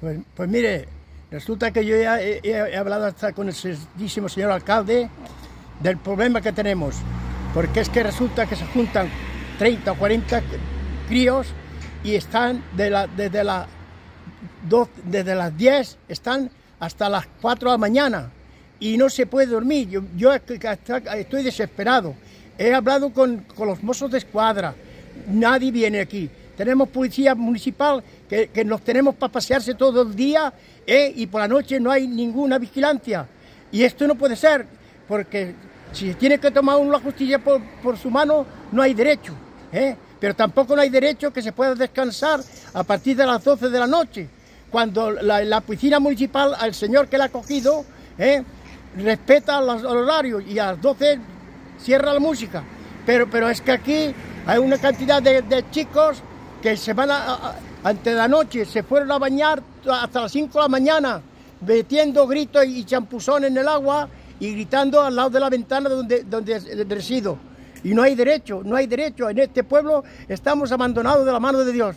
Pues, pues mire, resulta que yo ya he, hablado hasta con el señor alcalde del problema que tenemos, porque es que resulta que se juntan 30 o 40 críos y están de la, desde, la, desde las 10, están hasta las 4 de la mañana y no se puede dormir. Yo, yo estoy desesperado. He hablado con, con, los mozos de escuadra, nadie viene aquí. Tenemos policía municipal que, que nos tenemos para pasearse todo el día ¿eh? y por la noche no hay ninguna vigilancia. Y esto no puede ser, porque si tiene que tomar uno la justicia por, por su mano, no hay derecho. ¿eh? Pero tampoco no hay derecho que se pueda descansar a partir de las 12 de la noche, cuando la, la piscina municipal, al señor que la ha cogido, ¿eh? respeta los horarios y a las 12 cierra la música. Pero, pero es que aquí hay una cantidad de, de chicos que se van a, ante la noche, se fueron a bañar hasta las 5 de la mañana, metiendo gritos y champuzón en el agua y gritando al lado de la ventana donde, donde resido. Y no hay derecho, no hay derecho. En este pueblo estamos abandonados de la mano de Dios.